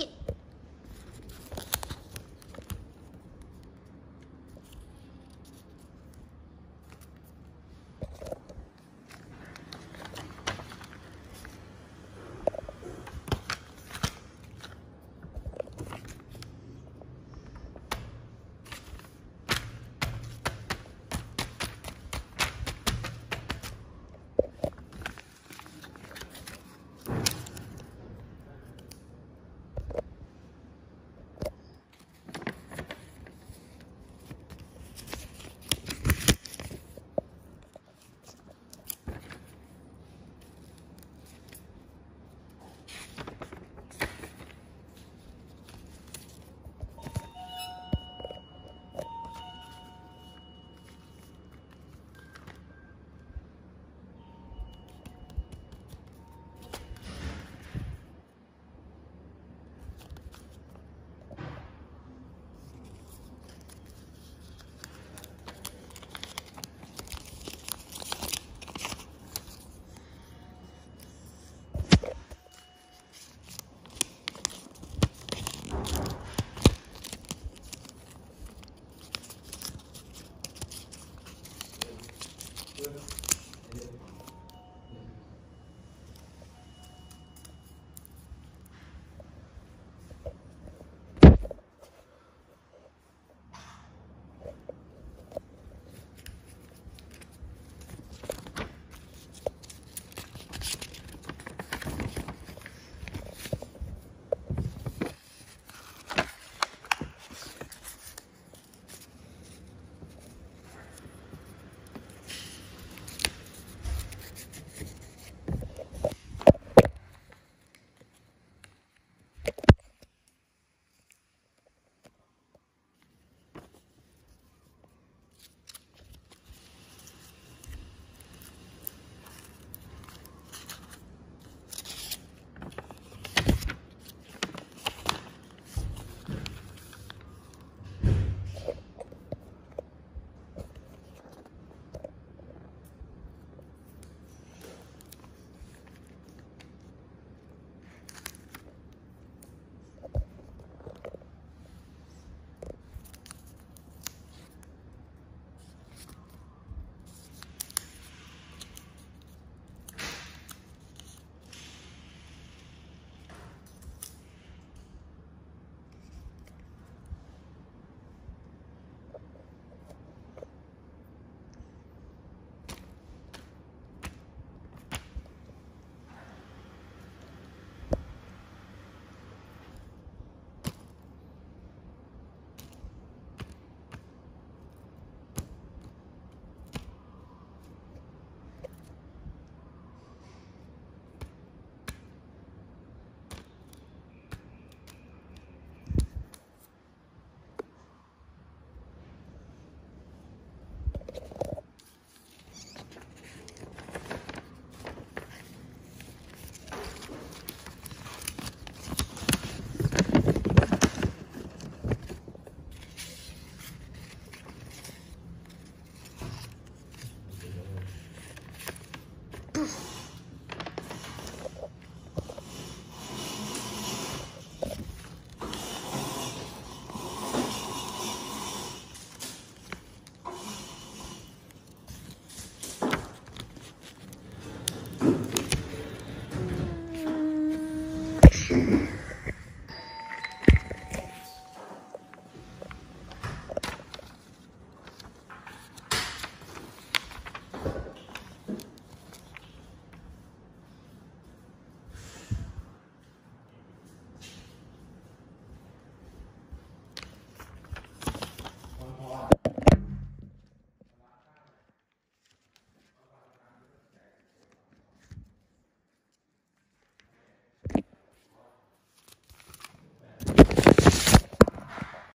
it